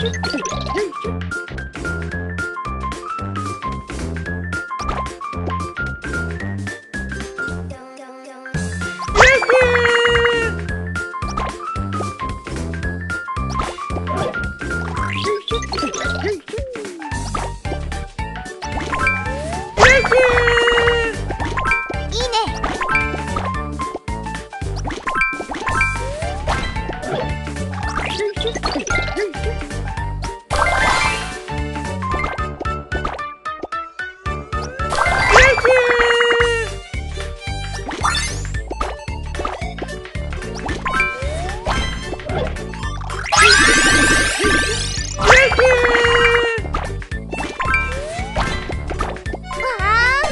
Thank you.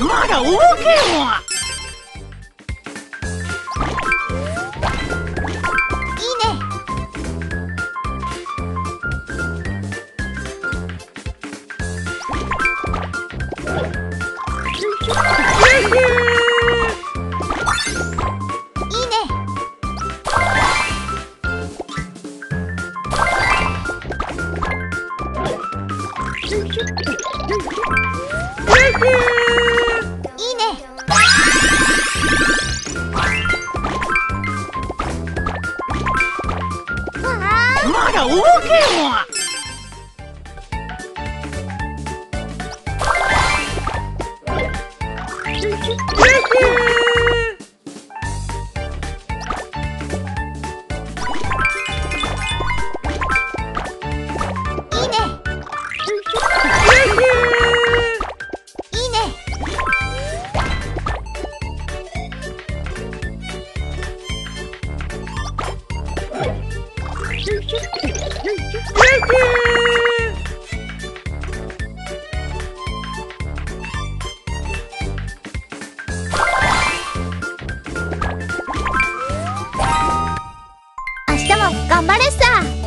まだ動けん。わ Woohoo! 明日も頑張れさ。